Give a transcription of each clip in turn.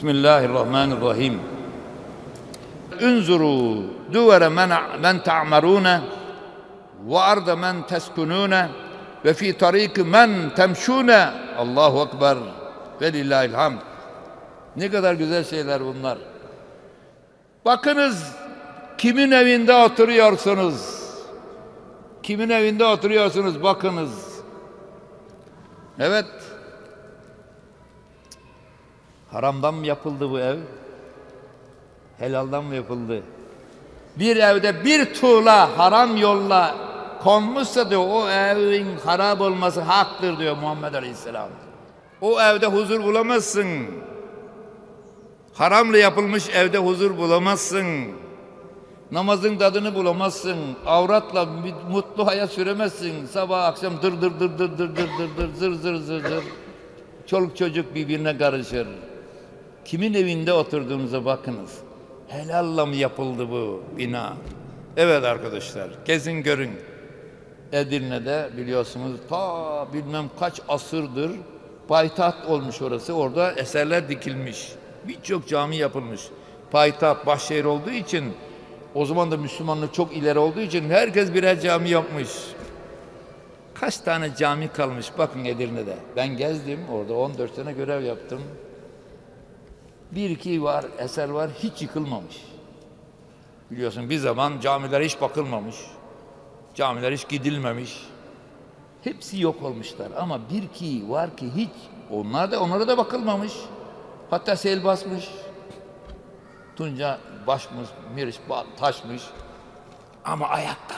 Bismillahirrahmanirrahim. Unzuru duvere men, men ta'marune ve arda men teskunune ve fi tariki men temşune. Allahu Ekber ve lillahil hamd. Ne kadar güzel şeyler bunlar. Bakınız kimin evinde oturuyorsunuz? Kimin evinde oturuyorsunuz bakınız. Evet. Haramdan mı yapıldı bu ev? Helaldan mı yapıldı? Bir evde bir tuğla haram yolla konmuşsa diyor o evin harap olması haktır diyor Muhammed Aleyhisselam. O evde huzur bulamazsın. Haramla yapılmış evde huzur bulamazsın. Namazın tadını bulamazsın. Avratla mutlu hayat süremezsin. Sabah akşam dır dır dır dır dır dır dır dır zır zır zır zır. Çoluk çocuk birbirine karışır. Kimin evinde oturduğunuza bakınız. Helalla mı yapıldı bu bina? Evet arkadaşlar, gezin görün. Edirne'de biliyorsunuz ta bilmem kaç asırdır payitaht olmuş orası. Orada eserler dikilmiş. Birçok cami yapılmış. Payitaht, başşehir olduğu için o zaman da Müslümanlık çok ileri olduğu için herkes birer cami yapmış. Kaç tane cami kalmış bakın Edirne'de. Ben gezdim orada 14 sene görev yaptım. Bir iki var, eser var hiç yıkılmamış. Biliyorsun bir zaman camiler hiç bakılmamış. Camiler hiç gidilmemiş. Hepsi yok olmuşlar ama bir iki var ki hiç onlar da onlara da bakılmamış. Hatta sel basmış. Tunca başmış, Miriç taşmış. Ama ayakta.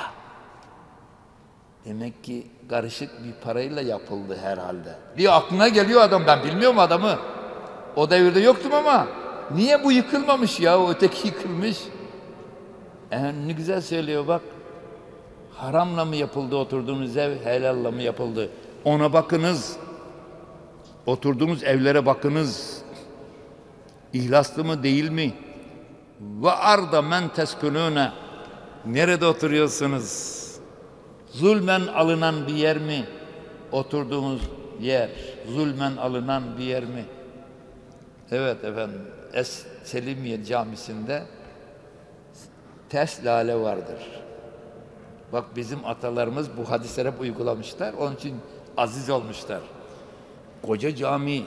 Demek ki karışık bir parayla yapıldı herhalde. Bir aklına geliyor adam. Ben bilmiyorum adamı. O devirde yoktum ama niye bu yıkılmamış ya? O öteki yıkılmış. E, ne güzel söylüyor bak. Haramla mı yapıldı oturduğunuz ev, helalla mı yapıldı? Ona bakınız. Oturduğunuz evlere bakınız. İhlaslı mı değil mi? Ve arda men teskunune. Nerede oturuyorsunuz? Zulmen alınan bir yer mi? Oturduğunuz yer. Zulmen alınan bir yer mi? Evet efendim. Es Selimiye Camisi'nde ters lale vardır. Bak bizim atalarımız bu hadisleri uygulamışlar. Onun için aziz olmuşlar. Koca cami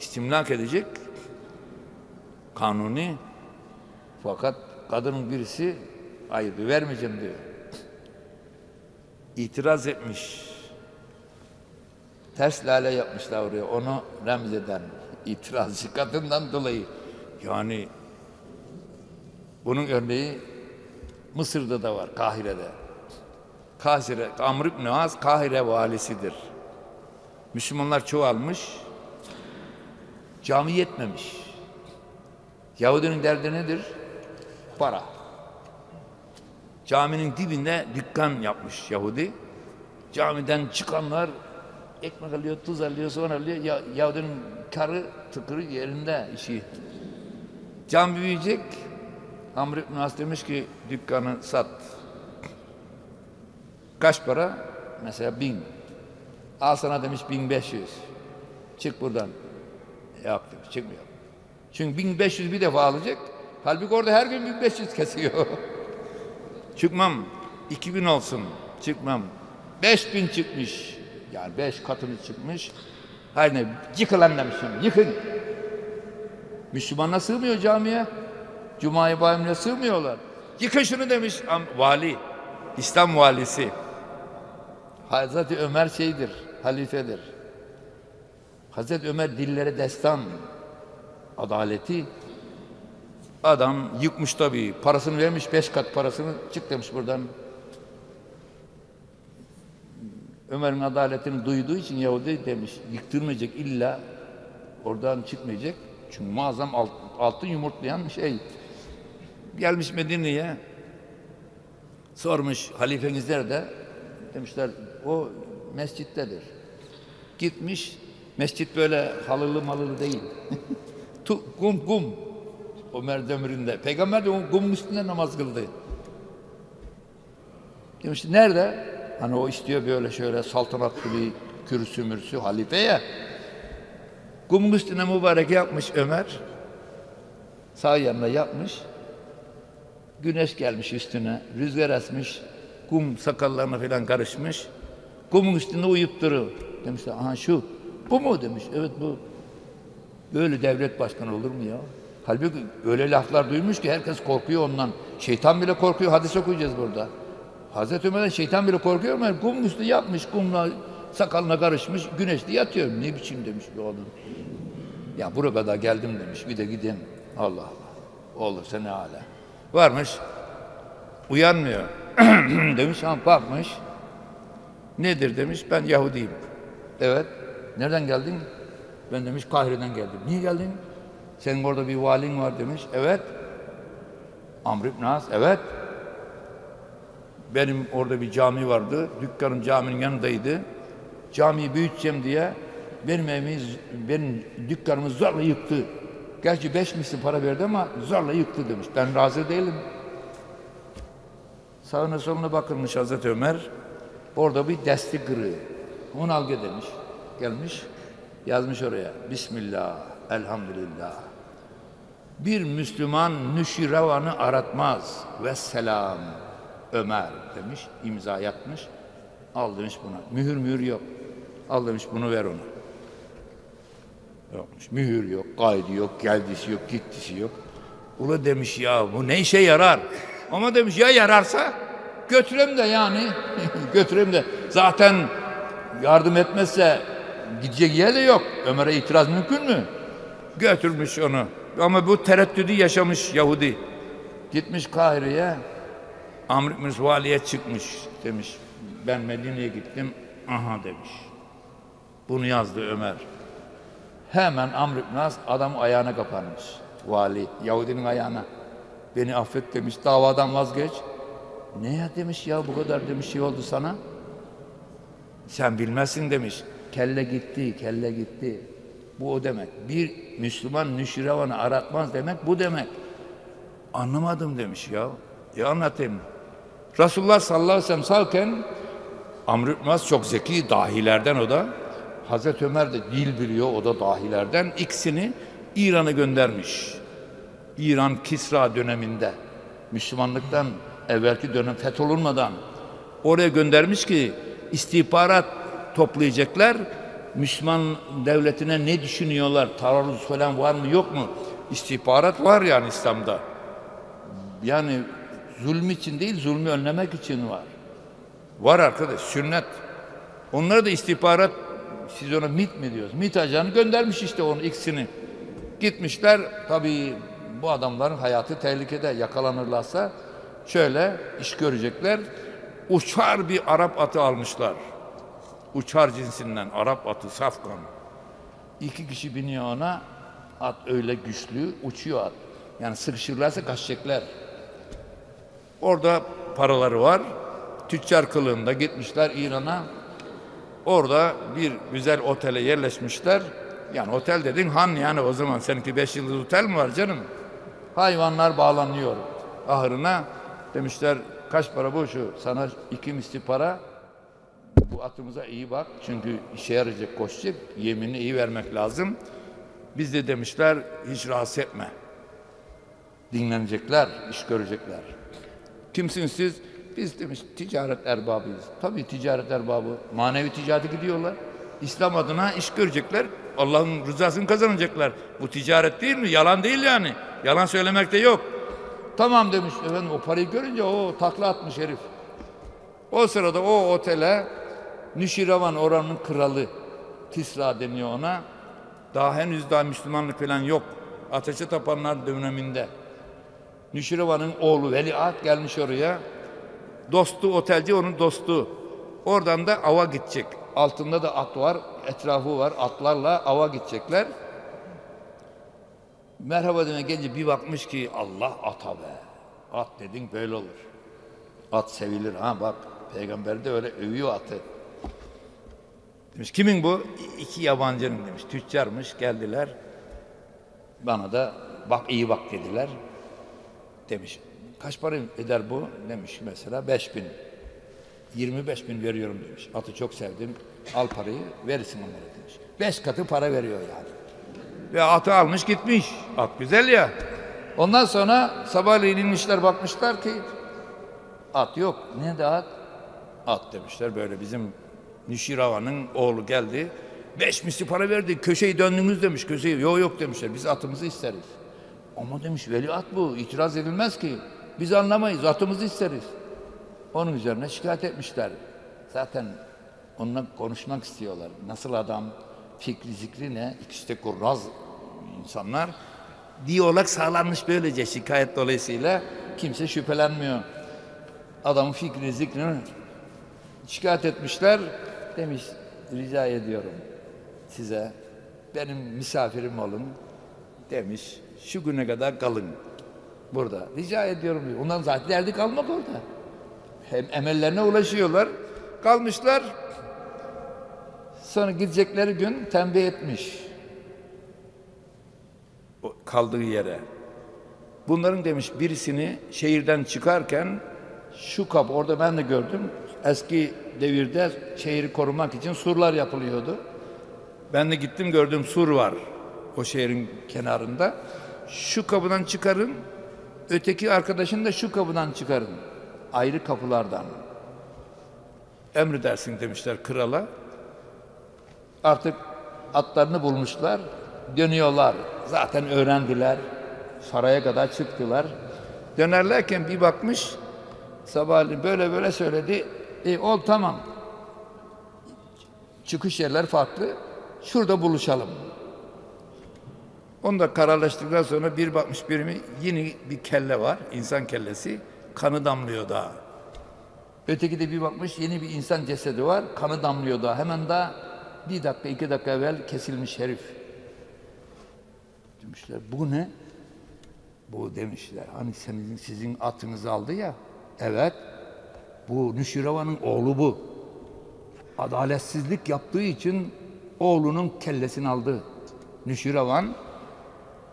istimlak edecek kanuni fakat kadının birisi hayır vermeyeceğim diyor. İtiraz etmiş. Ters lale yapmışlar oraya. Onu remzeden itirazcı kadından dolayı. Yani bunun örneği Mısır'da da var, Kahire'de. Kahire, Amr ibn Az Kahire valisidir. Müslümanlar çoğalmış, cami yetmemiş. Yahudinin derdi nedir? Para. Caminin dibinde dükkan yapmış Yahudi. Camiden çıkanlar ekmek alıyor, tuz alıyor, soğan alıyor. Ya, Yahudinin karı tıkırı yerinde işi. Cami büyüyecek. Amr ibn As demiş ki dükkanı sat. Kaç para? Mesela bin. Al sana demiş bin beş yüz. Çık buradan. Yok demiş, çıkmıyor. Çünkü bin beş yüz bir defa alacak. Halbuki orada her gün bin beş yüz kesiyor. Çıkmam. iki bin olsun. Çıkmam. Beş bin çıkmış. Yani beş katını çıkmış. Ne? Yıkılan demişim. Yıkın. Müslümanlar sığmıyor camiye. Cuma'yı bayramına sığmıyorlar. Yıkın şunu demiş vali. İslam valisi. Hazreti Ömer şeydir, halifedir. Hazreti Ömer dillere destan, adaleti. Adam yıkmış tabii, parasını vermiş, beş kat parasını, çık demiş buradan. Ömer'in adaletini duyduğu için Yahudi demiş, yıktırmayacak illa oradan çıkmayacak. Çünkü muazzam alt, altın yumurtlayan şey. Gelmiş Medine'ye, sormuş halifeniz nerede? Demişler o mescittedir. Gitmiş, mescit böyle halılı malılı değil. tu, kum kum. Ömer demirinde. Peygamber de kumun üstünde namaz kıldı. Demiş nerede? Hani o istiyor böyle şöyle saltanatlı bir kürsü mürsü halife ya. Kumun üstüne mübarek yapmış Ömer. Sağ yanına yapmış. Güneş gelmiş üstüne, rüzgar esmiş, kum sakallarına falan karışmış. Kumun üstünde uyup duruyor. Demişler, aha şu, bu mu demiş. Evet bu. Böyle devlet başkanı olur mu ya? Halbuki öyle laflar duymuş ki herkes korkuyor ondan. Şeytan bile korkuyor. Hadis okuyacağız burada. Hazreti Ömer'den şeytan bile korkuyor ama kum üstü yapmış. Kumla sakalına karışmış. Güneşte yatıyor. Ne biçim demiş bu adam. Ya buraya kadar geldim demiş. Bir de gideyim. Allah Allah. Olursa ne hala. Varmış. Uyanmıyor. demiş ama bakmış. Nedir demiş. Ben Yahudiyim. Evet. Nereden geldin? Ben demiş Kahire'den geldim. Niye geldin? Senin orada bir valin var demiş. Evet. Amr ibn. Evet. Benim orada bir cami vardı. Dükkanım caminin yanındaydı. Camiyi büyüteceğim diye benim evimi, benim dükkanımı zorla yıktı. Gerçi beş misli para verdi ama zorla yıktı demiş. Ben razı değilim. Sağına soluna bakılmış Hazreti Ömer. Orada bir desti kırığı. Onu al demiş. Gelmiş. Yazmış oraya. Bismillah, elhamdülillah. Bir Müslüman nüşiravanı aratmaz. Ve selam. Ömer demiş. imza yatmış. Al demiş buna. Mühür mühür yok. Al demiş bunu ver ona. Yokmuş. Mühür yok, kaydı yok, geldisi yok, gittisi yok. Ula demiş ya bu ne işe yarar? Ama demiş ya yararsa götürem de yani. götürem de. Zaten yardım etmezse gidecek yer de yok. Ömer'e itiraz mümkün mü? Götürmüş onu. Ama bu tereddüdü yaşamış Yahudi. Gitmiş Kahire'ye. Amr ibn Vali'ye çıkmış demiş. Ben Medine'ye gittim. Aha demiş. Bunu yazdı Ömer. Hemen Amr ibn As adam ayağına kapanmış. Vali, Yahudinin ayağına. Beni affet demiş, davadan vazgeç. Ne ya demiş ya bu kadar demiş şey oldu sana. Sen bilmezsin demiş. Kelle gitti, kelle gitti. Bu o demek. Bir Müslüman nüşiravanı aratmaz demek bu demek. Anlamadım demiş ya. Ya anlatayım. Resulullah sallallahu aleyhi ve sellem sağken Amr ibn As çok zeki dahilerden o da. Hazreti Ömer de dil biliyor o da dahilerden. İkisini İran'a göndermiş. İran Kisra döneminde Müslümanlıktan evvelki dönem fetholunmadan oraya göndermiş ki istihbarat toplayacaklar. Müslüman devletine ne düşünüyorlar? Taarruz falan var mı yok mu? İstihbarat var yani İslam'da. Yani zulüm için değil, zulmü önlemek için var. Var arkadaş, sünnet. Onları da istihbarat, siz ona MIT mi diyoruz? MIT ajanı göndermiş işte onu ikisini. Gitmişler, tabii bu adamların hayatı tehlikede yakalanırlarsa şöyle iş görecekler. Uçar bir Arap atı almışlar. Uçar cinsinden Arap atı safkan. İki kişi biniyor ona. At öyle güçlü uçuyor at. Yani sıkışırlarsa kaçacaklar. Orada paraları var. Tüccar kılığında gitmişler İran'a. Orada bir güzel otele yerleşmişler. Yani otel dedin han yani o zaman seninki beş yıldız otel mi var canım? Hayvanlar bağlanıyor ahırına. Demişler kaç para bu şu sana iki misli para. Bu atımıza iyi bak çünkü işe yarayacak koşacak. Yeminini iyi vermek lazım. Biz de demişler hiç rahatsız etme. Dinlenecekler, iş görecekler. Kimsiniz siz? Biz demiş ticaret erbabıyız. Tabii ticaret erbabı. Manevi ticarete gidiyorlar. İslam adına iş görecekler. Allah'ın rızasını kazanacaklar. Bu ticaret değil mi? Yalan değil yani. Yalan söylemek de yok. Tamam demiş efendim o parayı görünce o takla atmış herif. O sırada o otele Nüşiravan oranın kralı Kisra deniyor ona. Daha henüz daha Müslümanlık falan yok. Ateşe tapanlar döneminde. Nüşiravan'ın oğlu Veliaht gelmiş oraya. Dostu otelci onun dostu. Oradan da ava gidecek. Altında da at var, etrafı var. Atlarla ava gidecekler. Merhaba demeye gelince bir bakmış ki Allah ata be. At dedin böyle olur. At sevilir ha bak. Peygamber de öyle övüyor atı. Demiş kimin bu? İki yabancının demiş. Tüccarmış geldiler. Bana da bak iyi bak dediler. Demiş kaç para eder bu? Demiş mesela beş bin. 25 bin veriyorum demiş. Atı çok sevdim. Al parayı verirsin onlara demiş. Beş katı para veriyor yani. Ve atı almış gitmiş. At güzel ya. Ondan sonra sabahleyin inmişler bakmışlar ki at yok. Ne de at? At demişler böyle bizim Nişirava'nın oğlu geldi. Beş misli para verdi. Köşeyi döndünüz demiş. Köşeyi yok yok demişler. Biz atımızı isteriz. Ama demiş veli at bu. itiraz edilmez ki. Biz anlamayız. Atımızı isteriz. Onun üzerine şikayet etmişler. Zaten onunla konuşmak istiyorlar. Nasıl adam fikri zikri ne? İkisi de kurnaz insanlar. Diyalog sağlanmış böylece şikayet dolayısıyla kimse şüphelenmiyor. Adamın fikrini zikrini şikayet etmişler. Demiş rica ediyorum size benim misafirim olun demiş. Şu güne kadar kalın burada. Rica ediyorum diyor. Ondan zaten derdi kalmak orada. Hem emellerine ulaşıyorlar. Kalmışlar. Sonra gidecekleri gün tembih etmiş. O kaldığı yere. Bunların demiş birisini şehirden çıkarken şu kapı orada ben de gördüm. Eski devirde şehri korumak için surlar yapılıyordu. Ben de gittim gördüm sur var o şehrin kenarında. Şu kapıdan çıkarın, öteki arkadaşını da şu kapıdan çıkarın. Ayrı kapılardan. Emredersin demişler krala. Artık atlarını bulmuşlar, dönüyorlar. Zaten öğrendiler. Saraya kadar çıktılar. Dönerlerken bir bakmış, sabahleyin böyle böyle söyledi. E ol tamam. Çıkış yerler farklı. Şurada buluşalım. Onu da kararlaştıktan sonra bir bakmış birimi yine bir kelle var, insan kellesi. Kanı damlıyor daha. Öteki de bir bakmış yeni bir insan cesedi var, kanı damlıyor daha. Hemen daha bir dakika, iki dakika evvel kesilmiş herif. Demişler, bu ne? Bu demişler, hani senin, sizin atınızı aldı ya. Evet, bu Nüşirava'nın oğlu bu. Adaletsizlik yaptığı için oğlunun kellesini aldı. Nüşiravan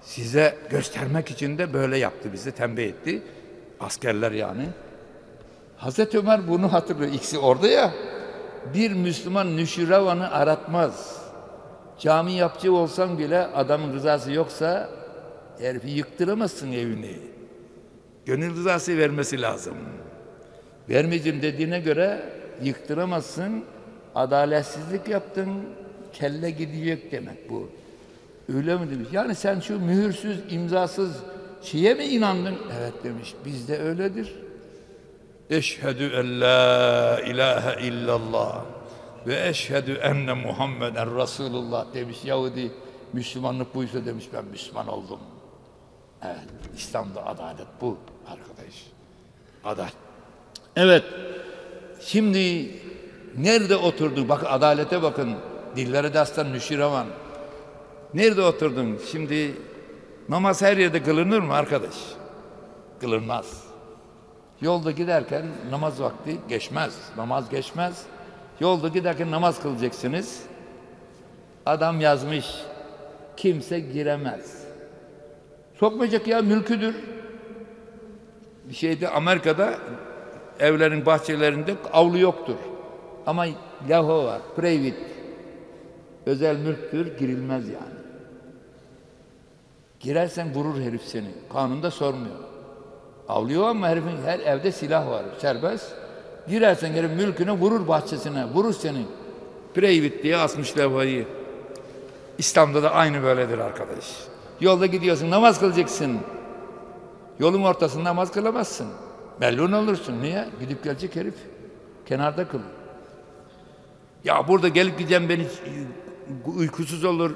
size göstermek için de böyle yaptı, bizi tembih etti. Askerler yani. Hazreti Ömer bunu hatırlıyor. İkisi orada ya. Bir Müslüman nüşiravanı aratmaz. Cami yapıcı olsan bile adamın rızası yoksa herifi yıktıramazsın evini. Gönül rızası vermesi lazım. Vermeyeceğim dediğine göre yıktıramazsın. Adaletsizlik yaptın, kelle gidecek demek bu. Öyle mi demiş? Yani sen şu mühürsüz, imzasız şeye mi inandın? Evet demiş. Bizde öyledir. Eşhedü en la ilahe illallah ve eşhedü enne Muhammeden Resulullah demiş Yahudi. Müslümanlık buysa demiş ben Müslüman oldum. Evet, İslam'da adalet bu arkadaş. Adalet. Evet, şimdi nerede oturdu? Bak adalete bakın. Dillere destan Nüşiravan. Nerede oturdun? Şimdi namaz her yerde kılınır mı arkadaş? Kılınmaz. Yolda giderken namaz vakti geçmez. Namaz geçmez. Yolda giderken namaz kılacaksınız. Adam yazmış. Kimse giremez. Sokmayacak ya mülküdür. Bir şeyde Amerika'da evlerin bahçelerinde avlu yoktur. Ama lahu var. Private. Özel mülktür. Girilmez yani. Girersen vurur herif seni. Kanunda sormuyor. Avlıyor ama herifin her evde silah var. Serbest. Girersen herif mülküne vurur bahçesine. Vurur seni. Private diye asmış levhayı. İslam'da da aynı böyledir arkadaş. Yolda gidiyorsun namaz kılacaksın. Yolun ortasında namaz kılamazsın. Mellun olursun. Niye? Gidip gelecek herif. Kenarda kıl. Ya burada gelip gideceğim beni uykusuz olur,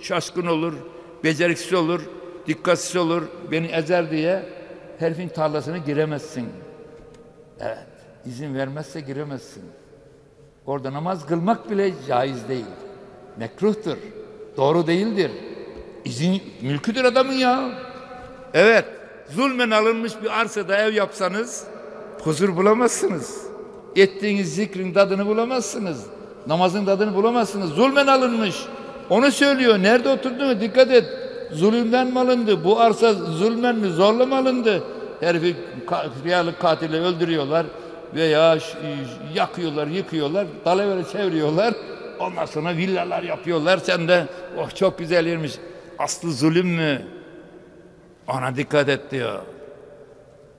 şaşkın olur, beceriksiz olur, dikkatsiz olur, beni ezer diye herifin tarlasına giremezsin. Evet, izin vermezse giremezsin. Orada namaz kılmak bile caiz değil. Mekruhtur. Doğru değildir. İzin mülküdür adamın ya. Evet, zulmen alınmış bir arsada ev yapsanız huzur bulamazsınız. Ettiğiniz zikrin tadını bulamazsınız. Namazın tadını bulamazsınız. Zulmen alınmış. Onu söylüyor. Nerede oturduğunu dikkat et. Zulümden mi alındı? Bu arsa zulmen mi? Zorla mı alındı? Herifi riyalık katili öldürüyorlar veya yakıyorlar, yıkıyorlar, dalavere çeviriyorlar. Ondan sonra villalar yapıyorlar. Sen de oh çok güzel yermiş. Aslı zulüm mü? Ona dikkat et diyor.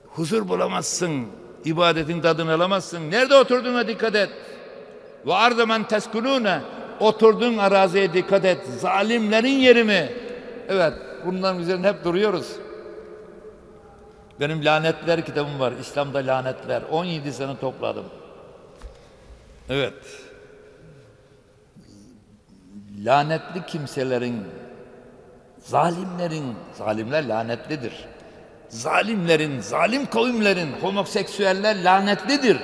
Huzur bulamazsın. ibadetin tadını alamazsın. Nerede oturduğuna dikkat et. Ve ardı men teskunune. Oturduğun araziye dikkat et. Zalimlerin yeri mi? Evet, bunların üzerinde hep duruyoruz. Benim lanetler kitabım var. İslam'da lanetler. 17 sene topladım. Evet. Lanetli kimselerin, zalimlerin, zalimler lanetlidir. Zalimlerin, zalim kavimlerin, homoseksüeller lanetlidir.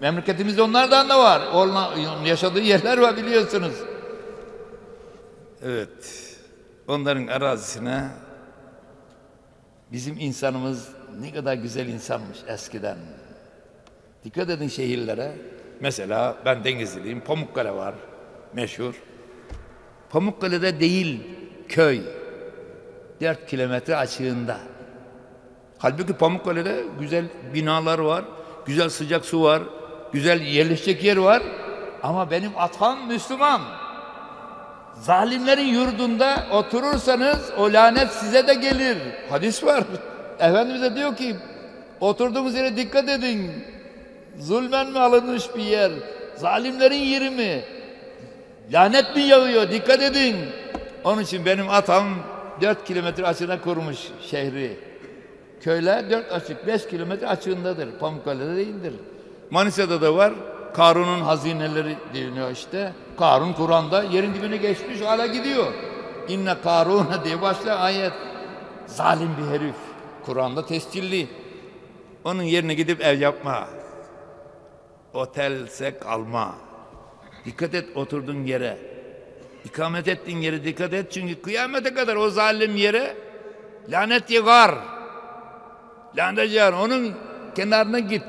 Memleketimizde onlardan da var. Onla- yaşadığı yerler var biliyorsunuz. Evet. Onların arazisine bizim insanımız ne kadar güzel insanmış eskiden. Dikkat edin şehirlere. Mesela ben Denizliliyim. Pamukkale var. Meşhur. Pamukkale'de değil köy. 4 kilometre açığında. Halbuki Pamukkale'de güzel binalar var. Güzel sıcak su var. Güzel yerleşecek yer var. Ama benim atam Müslüman. Zalimlerin yurdunda oturursanız o lanet size de gelir. Hadis var. Efendimiz de diyor ki oturduğumuz yere dikkat edin. Zulmen mi alınmış bir yer? Zalimlerin yeri mi? Lanet mi yağıyor? Dikkat edin. Onun için benim atam 4 kilometre açığına kurmuş şehri. Köyler 4 açık, 5 kilometre açığındadır. Pamukkale'de değildir. Manisa'da da var. Karun'un hazineleri deniyor işte. Karun Kur'an'da yerin dibine geçmiş hala gidiyor. İnne Karun'a diye başlayan ayet. Zalim bir herif. Kur'an'da tescilli. Onun yerine gidip ev yapma. Otelse kalma. Dikkat et oturduğun yere. İkamet ettiğin yere dikkat et. Çünkü kıyamete kadar o zalim yere lanet yığar. Lanet yığar. Onun kenarına git.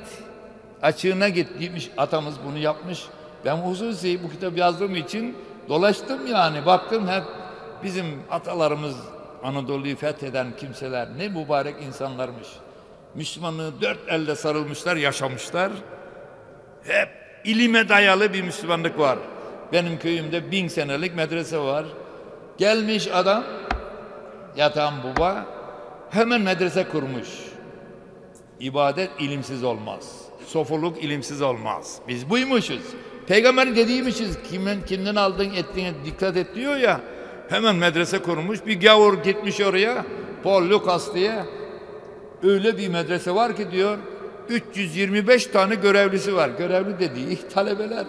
Açığına git. Gitmiş atamız bunu yapmış. Ben hususi bu kitap yazdığım için dolaştım yani. Baktım hep bizim atalarımız Anadolu'yu fetheden kimseler ne mübarek insanlarmış. Müslümanlığı dört elde sarılmışlar, yaşamışlar. Hep ilime dayalı bir Müslümanlık var. Benim köyümde bin senelik medrese var. Gelmiş adam, yatan baba, hemen medrese kurmuş. İbadet ilimsiz olmaz. Sofuluk ilimsiz olmaz. Biz buymuşuz. Peygamberin dediğiymişiz. Kimin, kimden aldın ettiğine dikkat et diyor ya. Hemen medrese kurmuş. Bir gavur gitmiş oraya. Paul Lucas diye. Öyle bir medrese var ki diyor. 325 tane görevlisi var. Görevli dediği talebeler.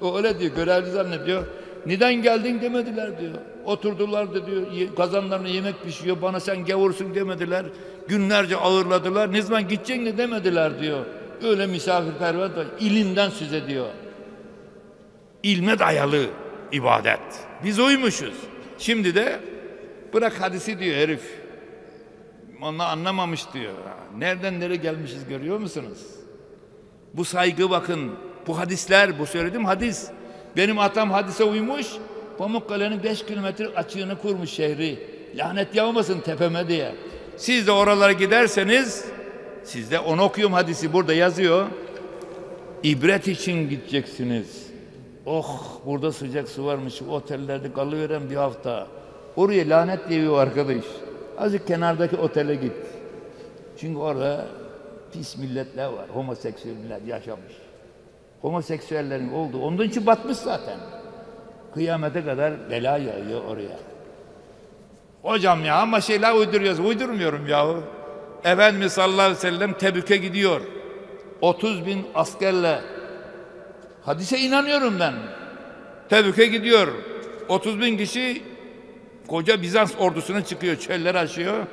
o öyle diyor. Görevli zannediyor. Neden geldin demediler diyor. Oturdular da diyor. Kazanlarına yemek pişiyor. Bana sen gavursun demediler. Günlerce ağırladılar. Ne zaman gideceksin de demediler diyor. Öyle misafirperver de ilimden söz ediyor. İlme dayalı ibadet. Biz uymuşuz. Şimdi de bırak hadisi diyor herif. Onu anlamamış diyor. Nereden nereye gelmişiz görüyor musunuz? Bu saygı bakın. Bu hadisler, bu söylediğim hadis. Benim atam hadise uymuş. Pamukkale'nin 5 kilometre açığını kurmuş şehri. Lanet yağmasın tepeme diye. Siz de oralara giderseniz, siz de onu okuyorum hadisi burada yazıyor. İbret için gideceksiniz. Oh burada sıcak su varmış. Otellerde kalıveren bir hafta. Oraya lanet yiyor arkadaş. Azıcık kenardaki otele git. Çünkü orada pis milletler var. Homoseksüeller yaşamış. Homoseksüellerin olduğu. Ondan için batmış zaten. Kıyamete kadar bela yağıyor oraya. Hocam ya ama şeyler uyduruyoruz. Uydurmuyorum yahu. Efendimiz sallallahu aleyhi ve sellem Tebük'e gidiyor. 30 bin askerle. Hadise inanıyorum ben. Tebük'e gidiyor. 30 bin kişi koca Bizans ordusuna çıkıyor. Çöller aşıyor.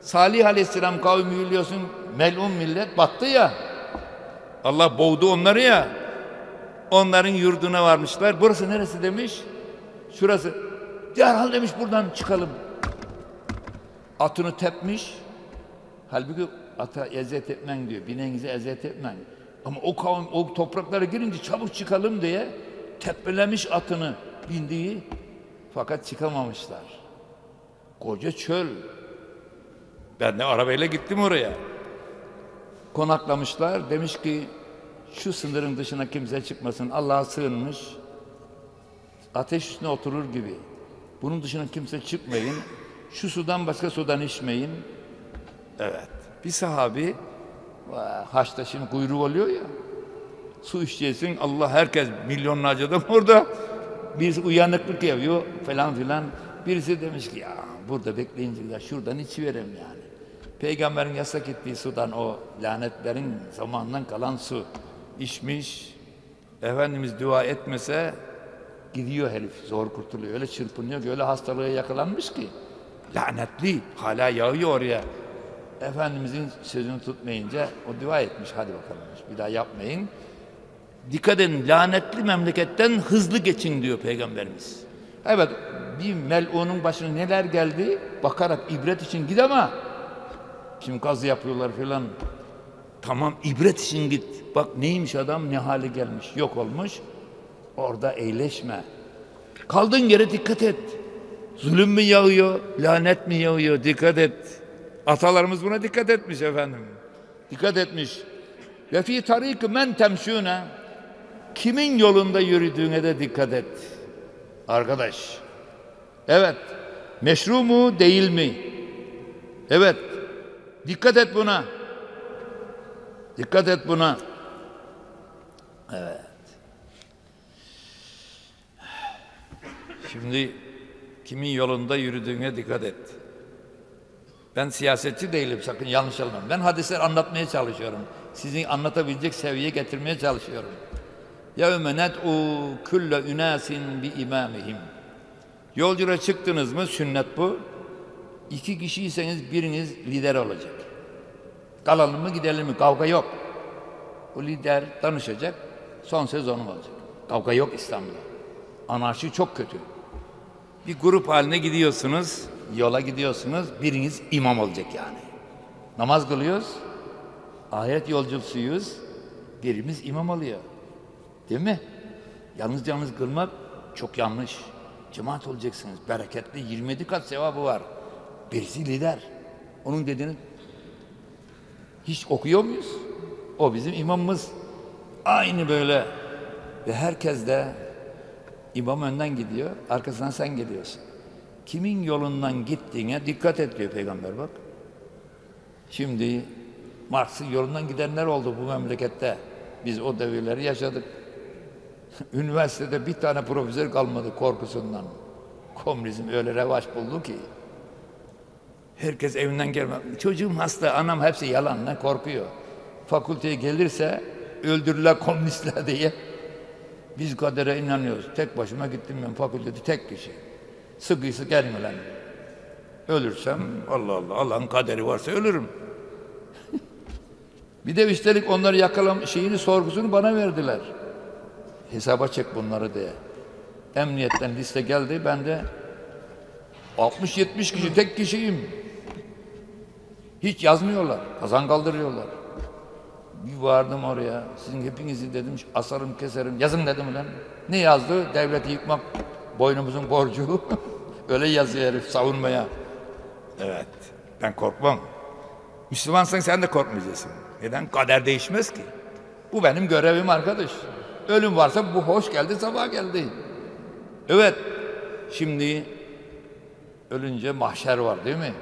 Salih aleyhisselam kavmi biliyorsun melun millet battı ya. Allah boğdu onları ya. Onların yurduna varmışlar. Burası neresi demiş? Şurası. Derhal demiş buradan çıkalım. Atını tepmiş. Halbuki ata eziyet etmen diyor. Bineğinize eziyet etmen. Ama o kavim o topraklara girince çabuk çıkalım diye tepelemiş atını bindiği fakat çıkamamışlar. Koca çöl. Ben de arabayla gittim oraya. Konaklamışlar. Demiş ki şu sınırın dışına kimse çıkmasın. Allah'a sığınmış. Ateş üstüne oturur gibi. Bunun dışına kimse çıkmayın. Şu sudan başka sudan içmeyin. Evet. Bir sahabi Haçta şimdi kuyruk oluyor ya. Su içeceksin. Allah herkes milyonlarca da orada. Birisi uyanıklık yapıyor falan filan. Birisi demiş ki ya burada bekleyince ya şuradan içiverem yani. Peygamberin yasak ettiği sudan o lanetlerin zamanından kalan su içmiş. Efendimiz dua etmese gidiyor herif zor kurtuluyor. Öyle çırpınıyor ki öyle hastalığa yakalanmış ki. Lanetli hala yağıyor oraya. Efendimizin sözünü tutmayınca o dua etmiş hadi bakalım bir daha yapmayın. Dikkat edin lanetli memleketten hızlı geçin diyor Peygamberimiz. Evet bir melunun başına neler geldi bakarak ibret için git ama şimdi kazı yapıyorlar filan. Tamam ibret için git. Bak neymiş adam ne hale gelmiş yok olmuş. Orada eğleşme. Kaldığın yere dikkat et. Zulüm mü yağıyor, lanet mi yağıyor dikkat et. Atalarımız buna dikkat etmiş efendim. Dikkat etmiş. Ve fi tariki men temşûne kimin yolunda yürüdüğüne de dikkat et. Arkadaş. Evet. Meşru mu değil mi? Evet. Dikkat et buna. Dikkat et buna. Evet. Şimdi kimin yolunda yürüdüğüne dikkat et. Ben siyasetçi değilim sakın yanlış anlamayın. Ben hadisler anlatmaya çalışıyorum. Sizin anlatabilecek seviyeye getirmeye çalışıyorum. Ned'u külle ünasin bi imamihim. Yolculuğa çıktınız mı sünnet bu. İki kişiyseniz biriniz lider olacak. Kalalım mı gidelim mi kavga yok. O lider danışacak son sezonum olacak. Kavga yok İslam'da. Anarşi çok kötü. Bir grup haline gidiyorsunuz, yola gidiyorsunuz, biriniz imam olacak yani. Namaz kılıyoruz, ahiret yolcusuyuz, birimiz imam oluyor. Değil mi? Yalnız yalnız kılmak çok yanlış. Cemaat olacaksınız, bereketli, 27 kat sevabı var. Birisi lider. Onun dediğini hiç okuyor muyuz? O bizim imamımız. Aynı böyle. Ve herkes de İmam önden gidiyor, arkasından sen geliyorsun. Kimin yolundan gittiğine dikkat et diyor peygamber bak. Şimdi Marx'ın yolundan gidenler oldu bu memlekette. Biz o devirleri yaşadık. Üniversitede bir tane profesör kalmadı korkusundan. Komünizm öyle revaç buldu ki. Herkes evinden gelme. Çocuğum hasta, anam hepsi yalan ne korkuyor. Fakülteye gelirse öldürürler komünistler diye. Biz kadere inanıyoruz. Tek başıma gittim ben fakültede tek kişi. Sıkıysa gelme lan. Ölürsem Allah Allah Allah'ın kaderi varsa ölürüm. bir de üstelik onları yakalam şeyini sorgusunu bana verdiler. Hesaba çek bunları diye. Emniyetten liste geldi. Ben de 60-70 kişi tek kişiyim. Hiç yazmıyorlar. Kazan kaldırıyorlar. Bir vardım oraya. Sizin hepinizi dedim asarım keserim. Yazın dedim lan. Ne yazdı? Devleti yıkmak boynumuzun borcu. Öyle yazıyor herif savunmaya. Evet. Ben korkmam. Müslümansan sen de korkmayacaksın. Neden? Kader değişmez ki. Bu benim görevim arkadaş. Ölüm varsa bu hoş geldi sabah geldi. Evet. Şimdi ölünce mahşer var değil mi?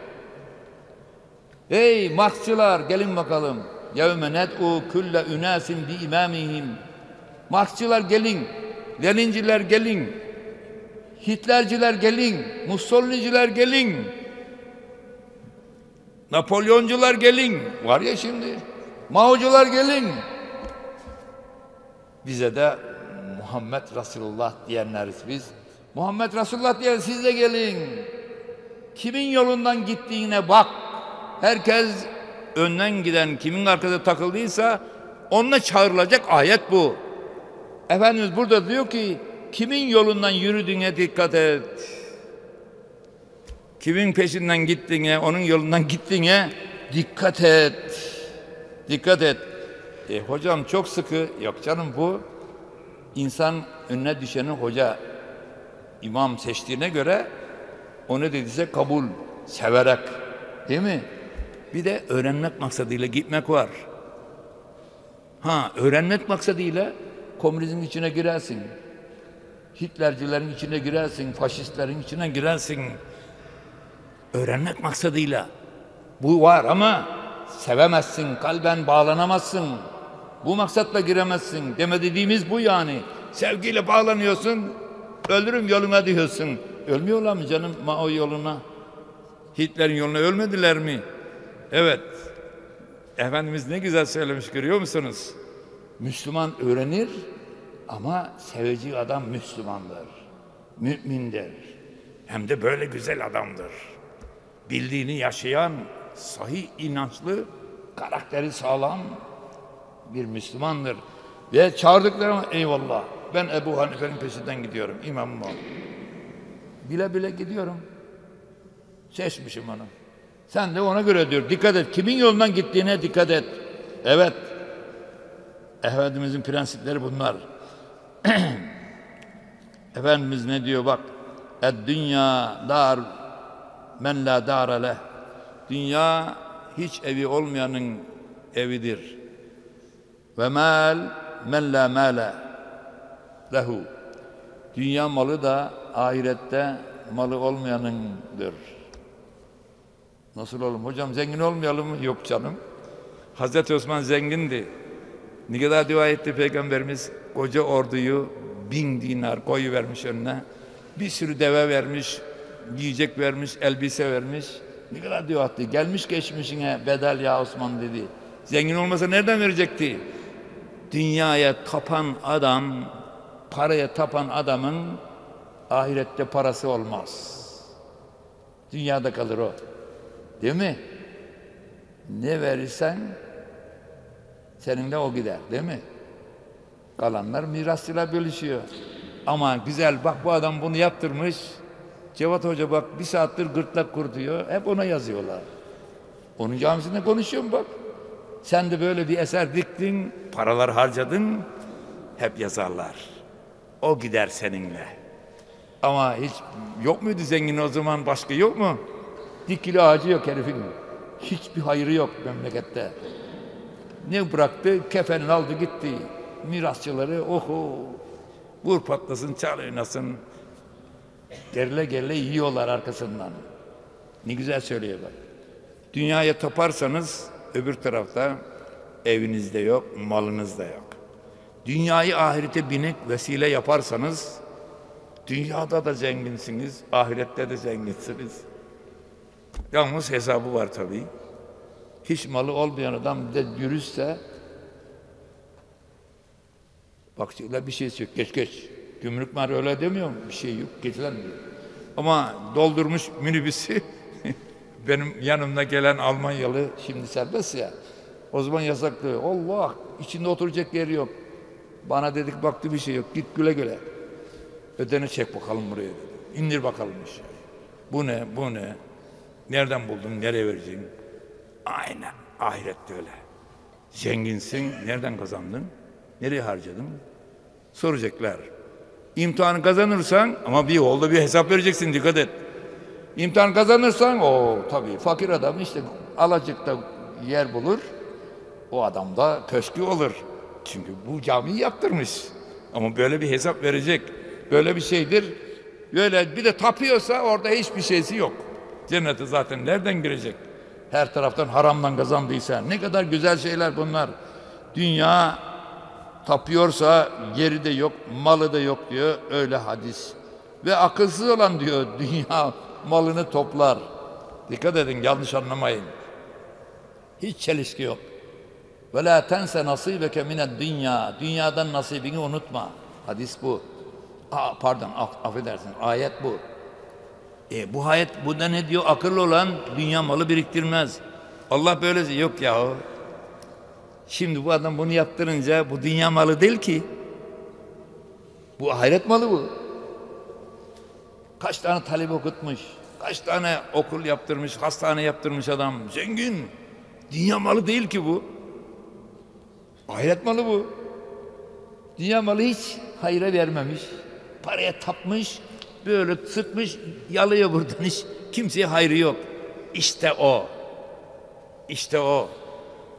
Hey Marksçılar gelin bakalım. Yevme ned'u külle ünasin bi imamihim. Marksçılar gelin. Leninciler gelin. Hitlerciler gelin. Mussolini'ciler gelin. Napolyoncular gelin. Var ya şimdi. Maocular gelin. Bize de Muhammed Resulullah diyenleriz biz. Muhammed Resulullah diyen siz de gelin. Kimin yolundan gittiğine bak. Herkes önden giden kimin arkada takıldıysa onunla çağrılacak ayet bu. Efendimiz burada diyor ki kimin yolundan yürüdüğüne dikkat et. Kimin peşinden gittiğine, onun yolundan gittiğine dikkat et. Dikkat et. E, hocam çok sıkı. Yok canım bu insan önüne düşeni hoca imam seçtiğine göre o ne dediyse kabul, severek. Değil mi? Bir de öğrenmek maksadıyla gitmek var. Ha, öğrenmek maksadıyla komünizmin içine girersin. Hitlercilerin içine girersin, faşistlerin içine girersin. öğrenmek maksadıyla. Bu var ama sevemezsin, kalben bağlanamazsın. Bu maksatla giremezsin. Deme dediğimiz bu yani. Sevgiyle bağlanıyorsun, öldürüm yoluna diyorsun. Ölmüyorlar mı canım Mao yoluna? Hitler'in yoluna ölmediler mi? Evet. Efendimiz ne güzel söylemiş görüyor musunuz? Müslüman öğrenir ama seveci adam Müslümandır. Mümindir. Hem de böyle güzel adamdır. Bildiğini yaşayan, sahih inançlı, karakteri sağlam bir Müslümandır. Ve çağırdıklarıma eyvallah. Ben Ebu Hanife'nin peşinden gidiyorum. İmamım o. Bile bile gidiyorum. Seçmişim onu. Sen de ona göre diyor. Dikkat et. Kimin yolundan gittiğine dikkat et. Evet. Efendimizin prensipleri bunlar. Efendimiz ne diyor bak. Ed dünya dar men la dara leh. Dünya hiç evi olmayanın evidir. Ve mal men la male lehu. Dünya malı da ahirette malı olmayanındır. Nasıl oğlum? Hocam zengin olmayalım mı? Yok canım. Hazreti Osman zengindi. Ne kadar dua etti Peygamberimiz? Koca orduyu bin dinar koyu vermiş önüne. Bir sürü deve vermiş, yiyecek vermiş, elbise vermiş. Ne kadar dua etti. Gelmiş geçmişine bedel ya Osman dedi. Zengin olmasa nereden verecekti? Dünyaya tapan adam, paraya tapan adamın ahirette parası olmaz. Dünyada kalır o. Değil mi? Ne verirsen seninle o gider değil mi? Kalanlar mirasıyla bölüşüyor. Ama güzel bak bu adam bunu yaptırmış. Cevat Hoca bak bir saattir gırtlak kurtuyor. Hep ona yazıyorlar. Onun camisinde konuşuyorum bak. Sen de böyle bir eser diktin, paralar harcadın. Hep yazarlar. O gider seninle. Ama hiç yok muydu zengin o zaman başka yok mu? Dikili ağacı yok herifin. Hiçbir hayrı yok memlekette. Ne bıraktı? Kefenini aldı gitti. Mirasçıları oho. Vur patlasın, çal oynasın. Gerile gerile yiyorlar arkasından. Ne güzel söylüyor bak. Dünyaya taparsanız öbür tarafta evinizde yok, malınız da yok. Dünyayı ahirete binek vesile yaparsanız dünyada da zenginsiniz, ahirette de zenginsiniz. Yalnız hesabı var tabii. Hiç malı olmayan adam bir de dürüstse bak bir şey yok. Geç geç. Gümrük var öyle demiyor mu? Bir şey yok. Geçilen diyor. Ama doldurmuş minibüsü benim yanımda gelen Almanyalı şimdi serbest ya. O zaman yasaklıyor. Allah içinde oturacak yeri yok. Bana dedik baktı bir şey yok. Git güle güle. Ödeni çek bakalım buraya dedi. İndir bakalım işte. Bu ne? Bu ne? Nereden buldun? Nereye vereceksin? Aynen. Ahirette öyle. Zenginsin. Nereden kazandın? Nereye harcadın? Soracaklar. İmtihanı kazanırsan ama bir yolda bir hesap vereceksin dikkat et. İmtihan kazanırsan o tabii fakir adam işte alacakta yer bulur. O adam da köşkü olur. Çünkü bu camiyi yaptırmış. Ama böyle bir hesap verecek. Böyle bir şeydir. Böyle bir de tapıyorsa orada hiçbir şeysi yok. Cennete zaten nereden girecek? Her taraftan haramdan kazandıysa. Ne kadar güzel şeyler bunlar. Dünya tapıyorsa yeri de yok, malı da yok diyor. Öyle hadis. Ve akılsız olan diyor dünya malını toplar. Dikkat edin yanlış anlamayın. Hiç çelişki yok. Ve la tense nasibeke mined dünya. Dünyadan nasibini unutma. Hadis bu. Aa, pardon af, affedersin ayet bu. E, bu ayet burada ne diyor? Akıllı olan dünya malı biriktirmez. Allah böylesi yok ya. Şimdi bu adam bunu yaptırınca bu dünya malı değil ki. Bu ahiret malı bu. Kaç tane talep okutmuş, kaç tane okul yaptırmış, hastane yaptırmış adam. Zengin. Dünya malı değil ki bu. Ahiret malı bu. Dünya malı hiç hayra vermemiş. Paraya tapmış, böyle sıkmış, yalıyor buradan hiç. Kimseye hayrı yok. İşte o. İşte o.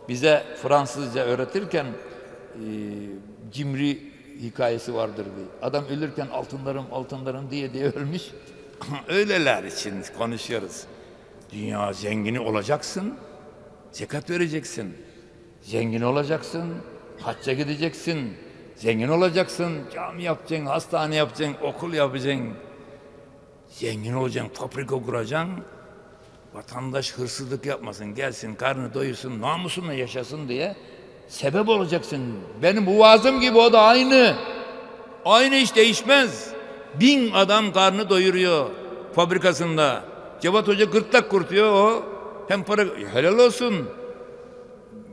Bize Fransızca öğretirken e, cimri hikayesi vardır bir. Adam ölürken altınlarım altınlarım diye diye ölmüş. Öyleler için konuşuyoruz. Dünya zengini olacaksın, zekat vereceksin. Zengin olacaksın, hacca gideceksin. Zengin olacaksın, cami yapacaksın, hastane yapacaksın, okul yapacaksın. Zengin olacaksın, fabrika kuracaksın. Vatandaş hırsızlık yapmasın, gelsin, karnı doyursun, namusumla yaşasın diye sebep olacaksın. Benim bu vaazım gibi o da aynı. Aynı iş değişmez. Bin adam karnı doyuruyor fabrikasında. Cevat Hoca gırtlak kurtuyor o. Hem para helal olsun.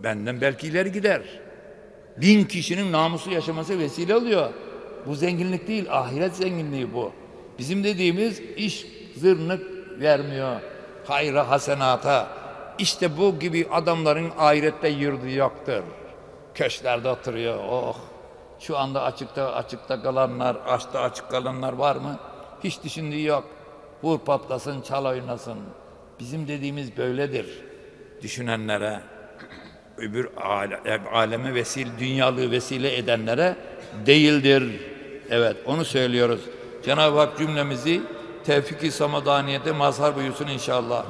Benden belki ileri gider. Bin kişinin namusu yaşaması vesile oluyor. Bu zenginlik değil, ahiret zenginliği bu. Bizim dediğimiz iş zırnık vermiyor. Hayra hasenata. İşte bu gibi adamların ahirette yurdu yoktur. Köşklerde oturuyor. Oh. Şu anda açıkta açıkta kalanlar, açta açık kalanlar var mı? Hiç düşündüğü yok. Vur patlasın, çal oynasın. Bizim dediğimiz böyledir. Düşünenlere, öbür ale- aleme vesile, dünyalığı vesile edenlere değildir. Evet, onu söylüyoruz. Cenab-ı Hak cümlemizi tevfik-i samadaniyete mazhar buyursun inşallah.